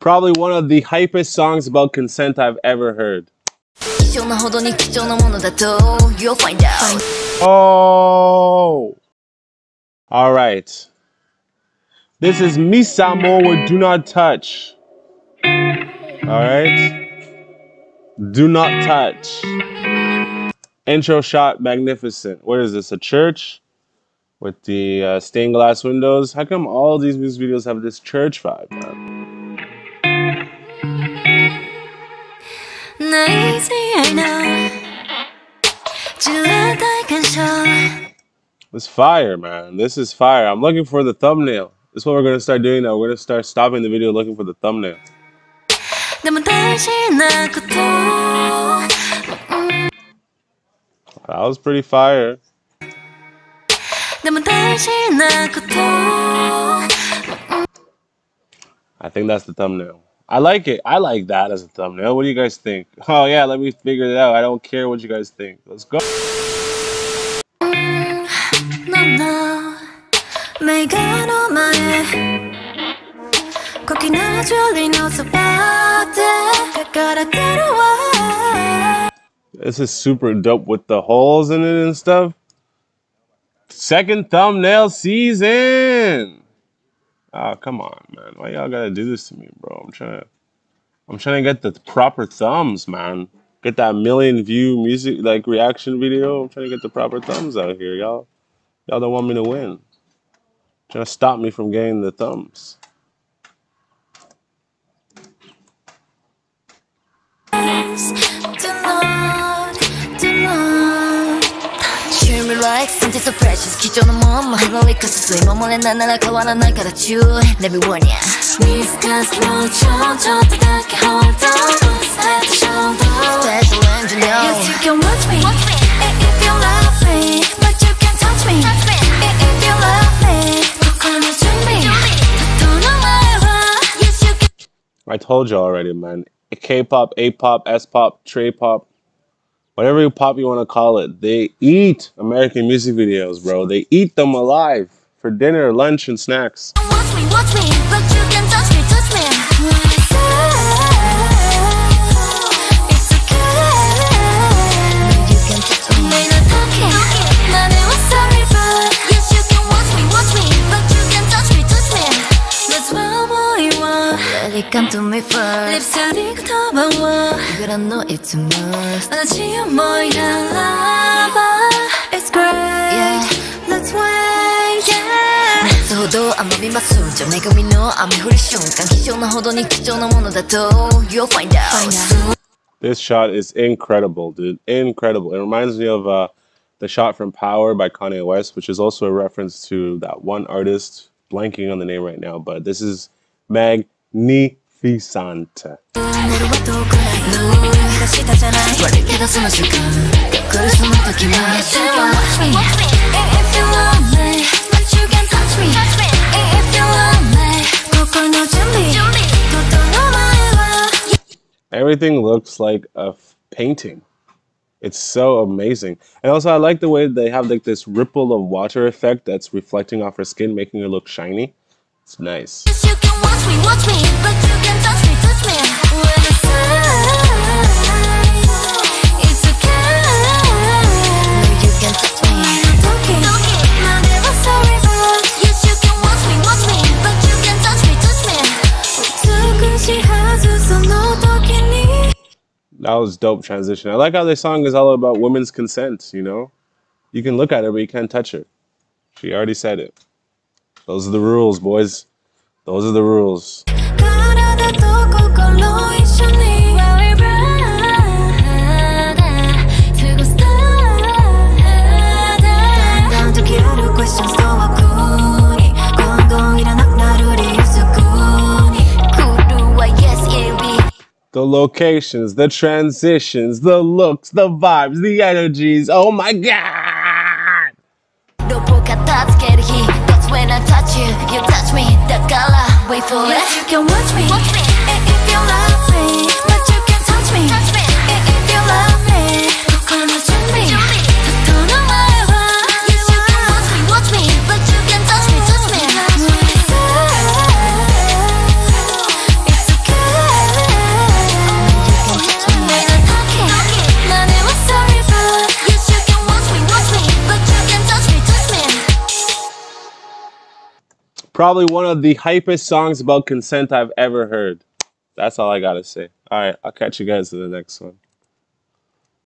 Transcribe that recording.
Probably one of the hypest songs about consent I've ever heard. Oh! Alright. This is Misamo with Do Not Touch. Alright? Do Not Touch. Intro shot, magnificent. What is this, a church? With the uh, stained glass windows? How come all these music videos have this church vibe, man? This fire, man. This is fire. I'm looking for the thumbnail. This is what we're gonna start doing now. We're gonna start stopping the video looking for the thumbnail. That was pretty fire. I think that's the thumbnail. I like it. I like that as a thumbnail. What do you guys think? Oh yeah, let me figure it out. I don't care what you guys think. Let's go. This is super dope with the holes in it and stuff. Second thumbnail season. Oh, come on, man. Why y'all gotta do this to me, bro? I'm trying to I'm trying to get the proper thumbs, man. Get that million view music like reaction video. I'm trying to get the proper thumbs out here, y'all. Y'all don't want me to win. Trying to stop me from getting the thumbs. like something so precious 貴重なもんもヘロリックス吸い守れなんなら変わらないから注意 Let me warn ya Discuss もうちょちょっとだけ hold on Side to shoulder Special engineer Yes you can watch me If you love me But you can touch me If you love me 心の準備整えば Yes you can I told you already man K-pop, A-pop, S-pop, Trey-pop whatever you pop you want to call it, they eat American music videos, bro. They eat them alive for dinner, lunch, and snacks. Watch me, watch me, come to me first 립스틱 더 방와 그런 know it's a must 나 지금 뭐이 달라봐 It's great yeah. Let's wait yeah 소도 안 맘이 맞수죠 내가 위너 암이 흐릴 순간 기존한 호돈이 기존한 원어다도 You'll find out, find out. This shot is incredible, dude. Incredible. It reminds me of uh, the shot from Power by Kanye West, which is also a reference to that one artist, blanking on the name right now, but this is magnificent. Everything looks like a painting. It's so amazing. And also I like the way they have like this ripple of water effect that's reflecting off her skin, making her look shiny. It's nice. That was dope transition. I like how this song is all about women's consent, you know? You can look at her, but you can't touch her. She already said it. Those are the rules, boys. Those are the rules. the locations, the transitions, the looks, the vibes, the energies. Oh my god! Yes, you can watch me. Watch me. Probably one of the hypest songs about consent I've ever heard. That's all I gotta say. All right, I'll catch you guys in the next one.